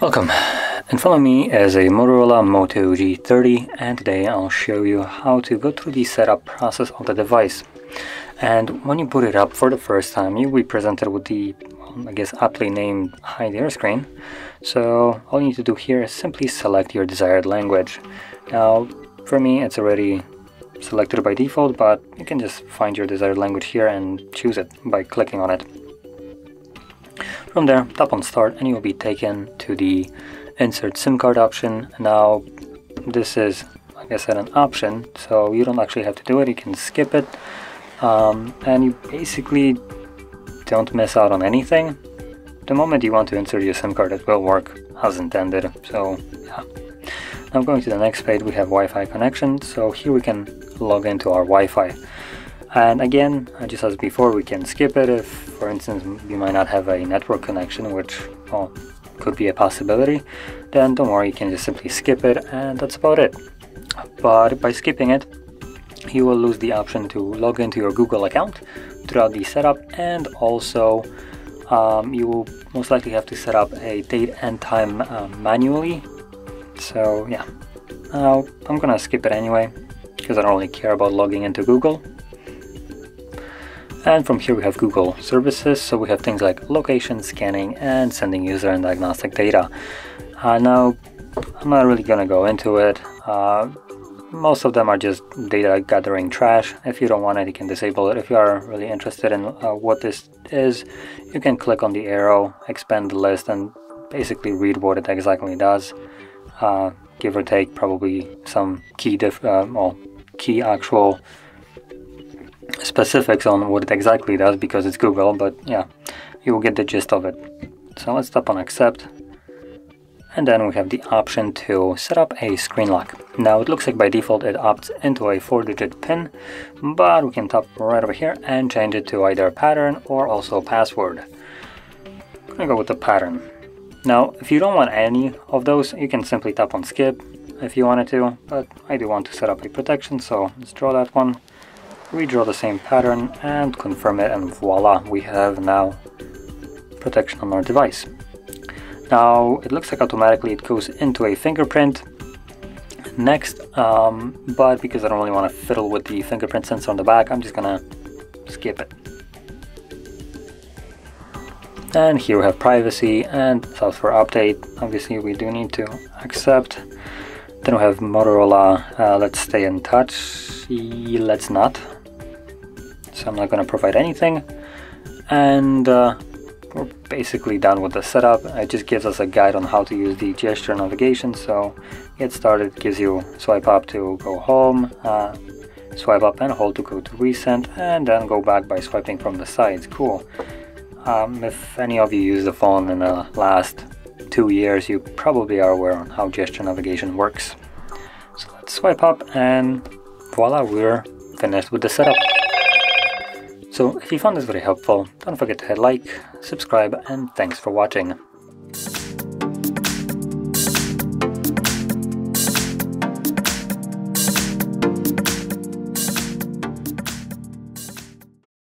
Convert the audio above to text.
Welcome. and follow me as a Motorola Moto G30 and today I'll show you how to go through the setup process of the device. And when you boot it up for the first time you'll be presented with the I guess aptly named Hi there screen. So all you need to do here is simply select your desired language. Now for me it's already selected by default but you can just find your desired language here and choose it by clicking on it. From there, tap on start and you'll be taken to the insert SIM card option. Now, this is, like I said, an option, so you don't actually have to do it, you can skip it. Um, and you basically don't miss out on anything. The moment you want to insert your SIM card, it will work as intended, so yeah. Now going to the next page, we have Wi-Fi connection, so here we can log into our Wi-Fi. And again, just as before, we can skip it if, for instance, you might not have a network connection, which well, could be a possibility. Then don't worry, you can just simply skip it, and that's about it. But by skipping it, you will lose the option to log into your Google account throughout the setup, and also um, you will most likely have to set up a date and time uh, manually. So yeah, now I'm gonna skip it anyway because I don't really care about logging into Google. And from here we have Google services, so we have things like location scanning and sending user and diagnostic data. Uh, now, I'm not really gonna go into it. Uh, most of them are just data gathering trash. If you don't want it, you can disable it. If you are really interested in uh, what this is, you can click on the arrow, expand the list, and basically read what it exactly does. Uh, give or take probably some key, uh, well, key actual specifics on what it exactly does because it's Google, but yeah, you will get the gist of it. So let's tap on accept. And then we have the option to set up a screen lock. Now it looks like by default it opts into a 4-digit PIN, but we can tap right over here and change it to either pattern or also password. I'm gonna go with the pattern. Now, if you don't want any of those, you can simply tap on skip if you wanted to, but I do want to set up a protection, so let's draw that one. Redraw the same pattern and confirm it and voila we have now protection on our device. Now it looks like automatically it goes into a fingerprint. Next um, but because I don't really want to fiddle with the fingerprint sensor on the back I'm just gonna skip it and here we have privacy and software update. Obviously we do need to accept. Then we have Motorola. Uh, let's stay in touch. Let's not. So I'm not going to provide anything. And uh, we're basically done with the setup. It just gives us a guide on how to use the gesture navigation. So get started. Gives you swipe up to go home uh, swipe up and hold to go to recent and then go back by swiping from the sides. Cool um, if any of you use the phone in the last two years you probably are aware on how gesture navigation works so let's swipe up and voila we're finished with the setup so if you found this very helpful, don't forget to hit like, subscribe, and thanks for watching.